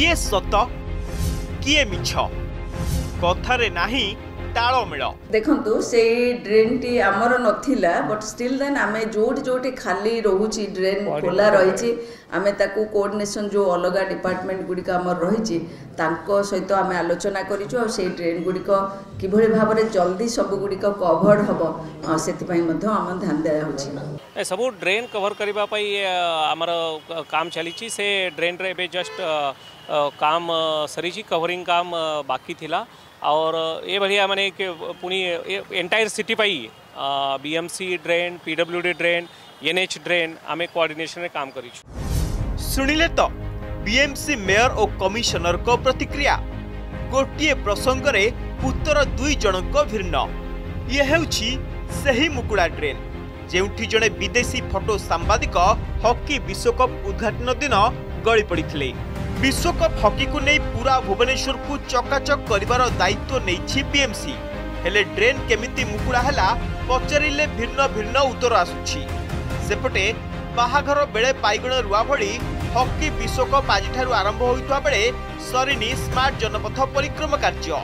କିଏ ସତ କିଏ ମିଛ କଥାରେ ନାହିଁ ତାଳ ମେଳ ଦେଖନ୍ତୁ ସେଇ ଡ୍ରେନ୍ଟି ଆମର ନଥିଲା ବଟ୍ ଷ୍ଟିଲ୍ ଦେନ୍ ଆମେ ଯେଉଁଠି ଯେଉଁଠି ଖାଲି ରହୁଛି ଡ୍ରେନ୍ ଖୋଲା ରହିଛି ଆମେ ତାକୁ କୋର୍ଡିନେସନ୍ ଯେଉଁ ଅଲଗା ଡିପାର୍ଟମେଣ୍ଟ ଗୁଡ଼ିକ ଆମର ରହିଛି ତାଙ୍କ ସହିତ ଆମେ ଆଲୋଚନା କରିଛୁ ଆଉ ସେଇ ଡ୍ରେନ୍ ଗୁଡ଼ିକ କିଭଳି ଭାବରେ ଜଲ୍ଦି ସବୁଗୁଡ଼ିକ କଭର୍ଡ଼ ହେବ ସେଥିପାଇଁ ମଧ୍ୟ ଆମ ଧ୍ୟାନ ଦିଆଯାଉଛି ସବୁ ଡ୍ରେନ୍ କଭର୍ କରିବା ପାଇଁ ଆମର କାମ ଚାଲିଛି ସେ ଡ୍ରେନ୍ରେ ଏବେ ଜଷ୍ଟ କାମ ସରିଛି କଭରିଂ କାମ ବାକି ଥିଲା और ये बढ़िया मैंने कि पूरी एंटायर सिटी पर ही C drain PWD drain N H drain आम कोअर्डनेसन काम कर शुणिले तो बीएमसी मेयर और कमिशनर को प्रतिक्रिया गोटे प्रसंगे उत्तर दुई जन भिन्न ये हूँ मुकुड़ा ड्रेन जो जड़े विदेशी फटो सांबादिक हकी विश्वकप उद्घाटन दिन गली पड़ी বিশ্বকপ হকিকু নেই পুরা ভুবনেশ্বরকু চকাচক করিবার দায়িত্ব নেইছি বিএমসি ହେଲେ ଡ୍ରେନ୍ କେମିତି ମୁକୁଳା ହେଲା ପଚାରିଲେ ଭିନ୍ନ ଭିନ୍ନ ଉତ୍ତର ଆସୁଛି ସେପଟେ ବାହାଘର ବେଳେ ପାଇଗଣ ରୁଆ ଭଳି ହକି ବିଶ୍ୱକପ ଆଜିଠାରୁ ଆରମ୍ଭ ହୋଇଥିବା ବେଳେ ସରିନି ସ୍ମାର୍ଟ ଜନପଥ ପରିକ୍ରମା କାର୍ଯ୍ୟ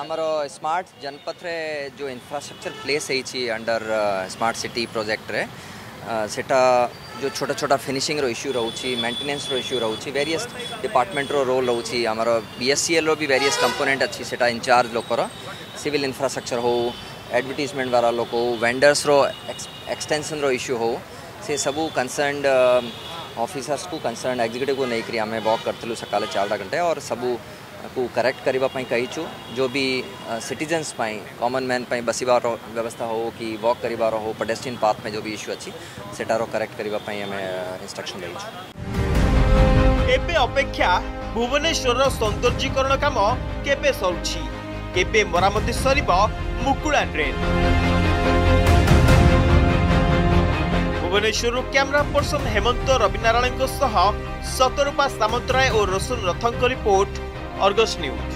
ଆମର ସ୍ମାର୍ଟ ଜନପଥରେ ଯେଉଁ ଇନଫ୍ରାଷ୍ଟ୍ରକ୍ଚର ପ୍ଲେସ୍ ହେଇଛି ଅଣ୍ଡର ସ୍ମାର୍ଟ ସିଟି ପ୍ରୋଜେକ୍ଟରେ सेटा जो छोटा छोटा फिनिशिंग रो इश्यू रोच मेंटेनेंस रो इश्यू रोच वेरियस डिपार्टमेंट रो रोल रोच आमर बी बीएससीएल रो भी वेरियस कंपोनेंट अच्छी सेटा इनचार्ज लोकर सिविल इंफ्रास्ट्रक्चर हो एडवर्टाइजमेंट वाला लोक हो वेंडर्स रो एक्सटेंशन रो इश्यू हो से सब कनसर्ण ऑफिसर्स को कनसर्ण एक्जिक्यूटिव को लेकर आम वॉक करूँ सका चार घंटे और सब আপু কারেক্ট করিবা পই কইচু জোবি সিটিজেনস পই কমন ম্যান পই বসিবার ব্যবস্থা হও কি ওয়াক করিবার হও প্যাডেস্টিন পাথ মে জোবি ইস্যু আছে সেটার কারেক্ট করিবা পই আমি ইনস্ট্রাকশন দিছি কেবে अपेक्षा भुवनेश्वरর সন্তর্জীকরণ কাম কেবে সরুচি কেবে মেরামত দি সরিবা মুকুলা ট্রেন भुवनेश्वरর ক্যামেরা পারসন হেমন্ত রবিনারাণଙ୍କ সহ শতরূপা সামন্তরায় ও রসুল রথঙ্কর রিপোর্ট ऑर्गस न्यूज